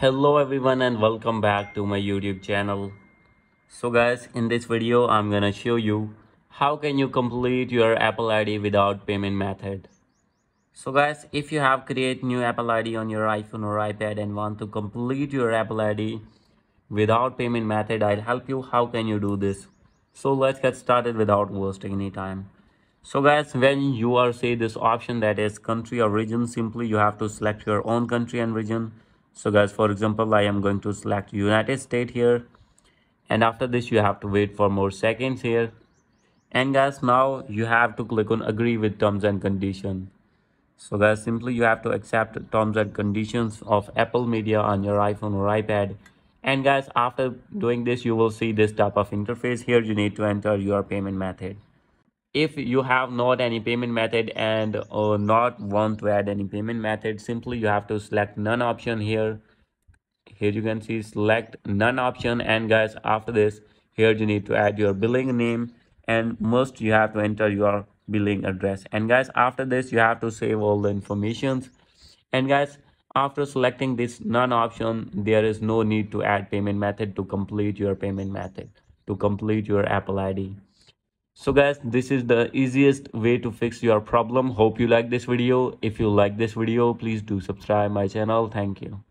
Hello everyone and welcome back to my YouTube channel. So guys, in this video, I'm gonna show you how can you complete your Apple ID without payment method. So guys, if you have create new Apple ID on your iPhone or iPad and want to complete your Apple ID without payment method, I'll help you. How can you do this? So let's get started without wasting any time. So guys, when you are say this option that is country or region, simply you have to select your own country and region so guys for example i am going to select united states here. And after this you have to wait for more seconds here. And guys now you have to click on agree with terms and conditions so guys simply you have to accept terms and conditions of apple media on your iphone or ipad. And guys after doing this you will see this type of interface here. You need to enter your payment method if you have not any payment method and or not want to add any payment method simply you have to select none option here. Here you can see select none option. And guys after this here you need to add your billing name and must you have to enter your billing address. And guys after this you have to save all the informations. And guys after selecting this none option there is no need to add payment method to complete your payment method to complete your apple id so guys this is the easiest way to fix your problem. Hope you like this video. If you like this video please do subscribe my channel. Thank you